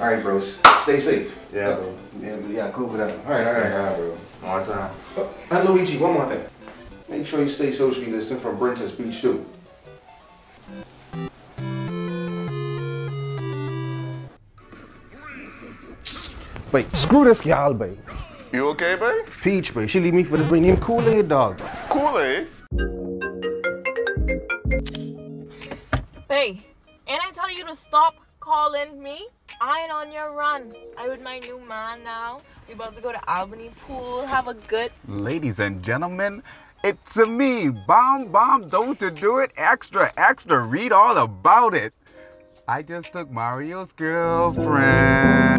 All right, bros. Stay safe. Yeah, uh, bro. Yeah, but yeah, cool with that. All right, all right. Yeah, bro. One time. Oh, and Luigi, one more thing. Make sure you stay socially distant from Brenton's Beach too. Wait, screw this gal, babe. You okay, babe? Peach, babe. She leave me for this brain named Kool-Aid dog. Kool-Aid? Hey, and I tell you to stop calling me? I ain't on your run. I with my new man now. We about to go to Albany Pool, have a good. Ladies and gentlemen, it's a me, Bomb Bomb Don't You Do It Extra Extra. Read all about it. I just took Mario's girlfriend.